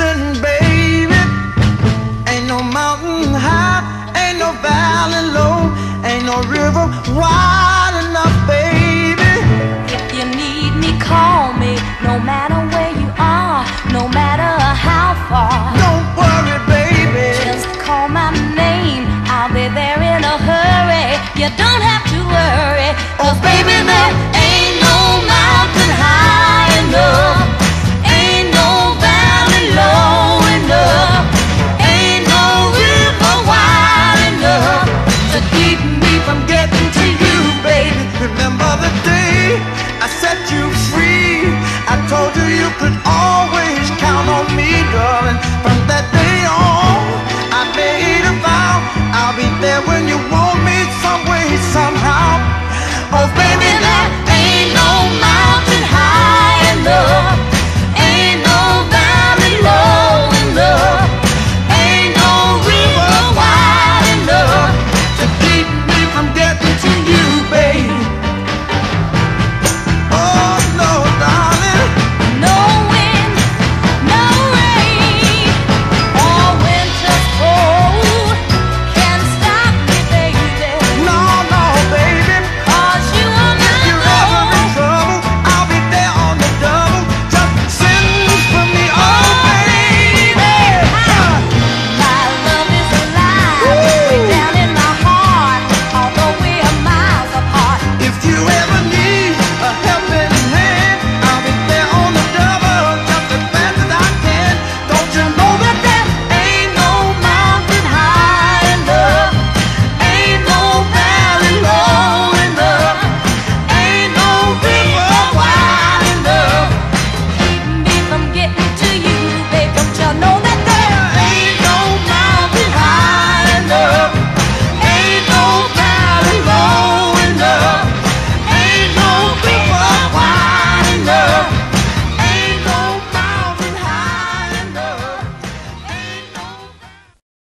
Listen, baby, ain't no mountain high, ain't no valley low, ain't no river wide enough, baby. If you need me, call. always count on me, darling. From that day on, I made a vow. I'll be there when you want me, somehow. Oh, baby.